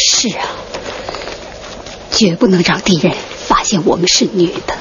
是啊，绝不能让敌人发现我们是女的。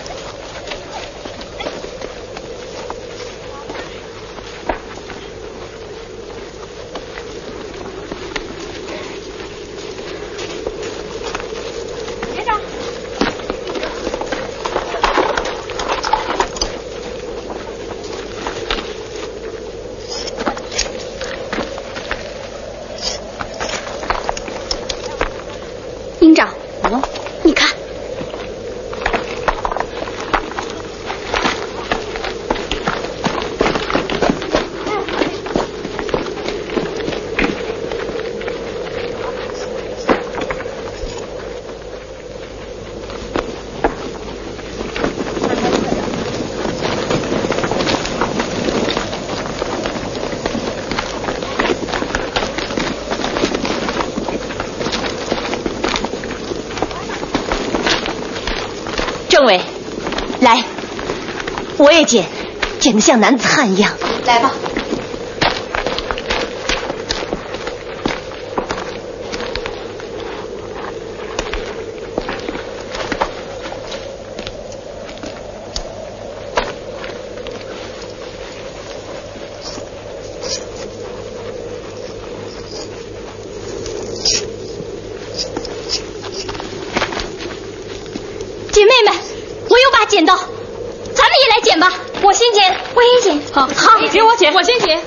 政委，来，我也剪，剪得像男子汉一样。来吧。姐妹们，我有把剪刀，咱们也来剪吧。我先剪，我也剪。好，好，给我解，我先解。